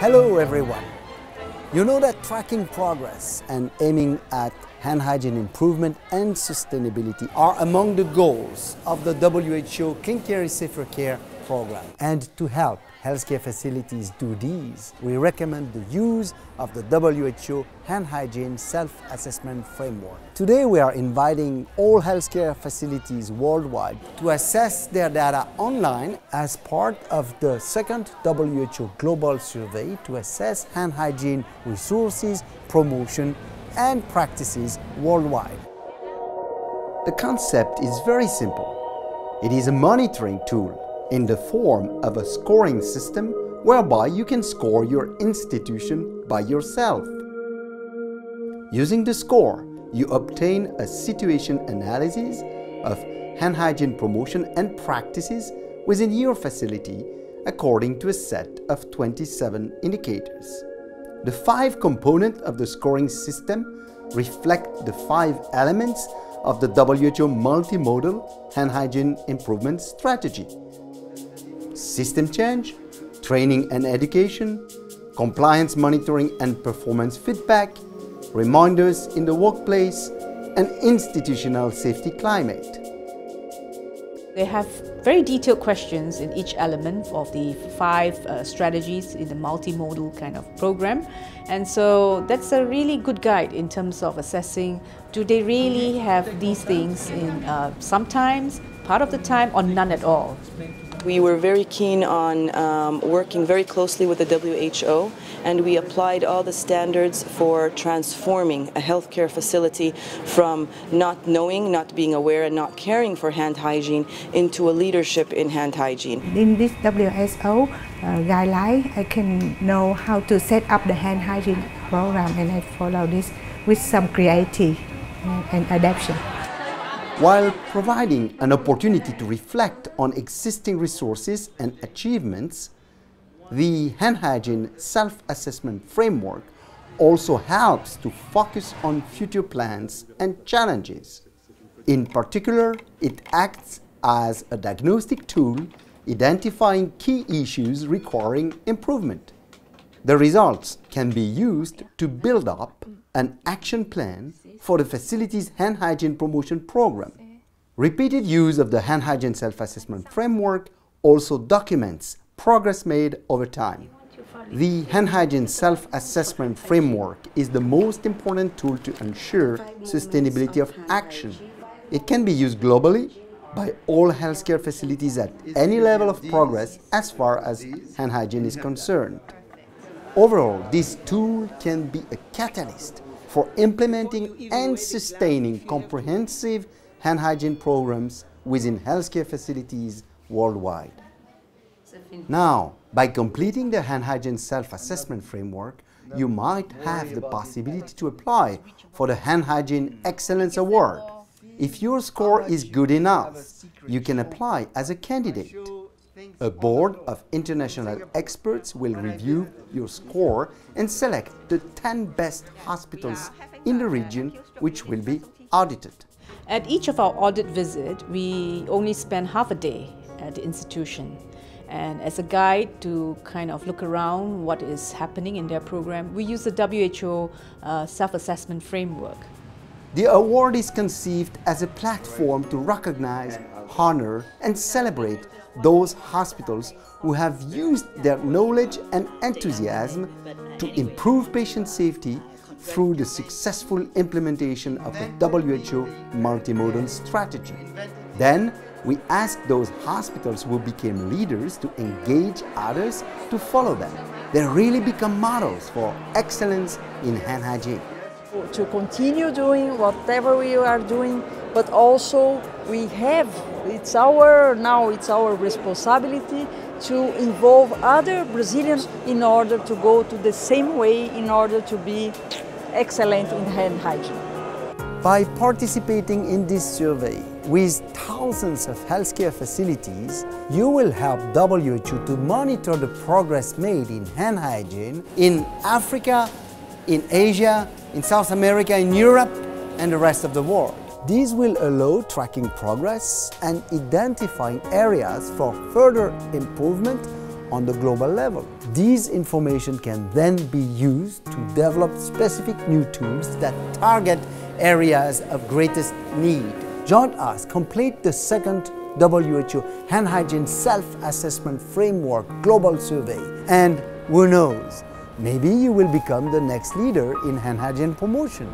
Hello everyone. You know that tracking progress and aiming at hand hygiene improvement and sustainability are among the goals of the WHO Clean Care is Safer Care program. And to help healthcare facilities do these, we recommend the use of the WHO Hand Hygiene Self-Assessment Framework. Today we are inviting all healthcare facilities worldwide to assess their data online as part of the second WHO Global Survey to assess hand hygiene resources, promotion and practices worldwide. The concept is very simple. It is a monitoring tool in the form of a scoring system whereby you can score your institution by yourself. Using the score, you obtain a situation analysis of hand hygiene promotion and practices within your facility according to a set of 27 indicators. The five components of the scoring system reflect the five elements of the WHO multimodal hand hygiene improvement strategy system change, training and education, compliance monitoring and performance feedback, reminders in the workplace, and institutional safety climate. They have very detailed questions in each element of the five uh, strategies in the multimodal kind of program. And so that's a really good guide in terms of assessing do they really have these things in uh, sometimes, part of the time, or none at all. We were very keen on um, working very closely with the WHO and we applied all the standards for transforming a healthcare facility from not knowing, not being aware and not caring for hand hygiene into a leadership in hand hygiene. In this WHO uh, guideline, I can know how to set up the hand hygiene program and I follow this with some creativity and adaptation while providing an opportunity to reflect on existing resources and achievements, the hand hygiene self-assessment framework also helps to focus on future plans and challenges. In particular, it acts as a diagnostic tool identifying key issues requiring improvement. The results can be used to build up an action plan for the facility's hand hygiene promotion program. Repeated use of the hand hygiene self-assessment framework also documents progress made over time. The hand hygiene self-assessment framework is the most important tool to ensure sustainability of action. It can be used globally by all healthcare facilities at any level of progress as far as hand hygiene is concerned. Overall, this tool can be a catalyst for implementing and sustaining comprehensive hand hygiene programs within healthcare facilities worldwide. Now, by completing the hand hygiene self-assessment framework, you might have the possibility to apply for the Hand Hygiene Excellence Award. If your score is good enough, you can apply as a candidate. A board of international experts will review your score and select the 10 best hospitals in the region which will be audited. At each of our audit visit, we only spend half a day at the institution. And as a guide to kind of look around what is happening in their program, we use the WHO uh, self-assessment framework. The award is conceived as a platform to recognize, honor, and celebrate those hospitals who have used their knowledge and enthusiasm to improve patient safety through the successful implementation of the WHO multimodal strategy. Then, we ask those hospitals who became leaders to engage others to follow them. They really become models for excellence in hand hygiene. To continue doing whatever we are doing, but also we have, it's our, now it's our responsibility to involve other Brazilians in order to go to the same way, in order to be excellent in hand hygiene. By participating in this survey with thousands of healthcare facilities, you will help WHO to monitor the progress made in hand hygiene in Africa, in Asia, in South America, in Europe, and the rest of the world. These will allow tracking progress and identifying areas for further improvement on the global level. These information can then be used to develop specific new tools that target areas of greatest need. Join us, complete the second WHO Hand Hygiene Self-Assessment Framework Global Survey. And who knows, maybe you will become the next leader in hand hygiene promotion.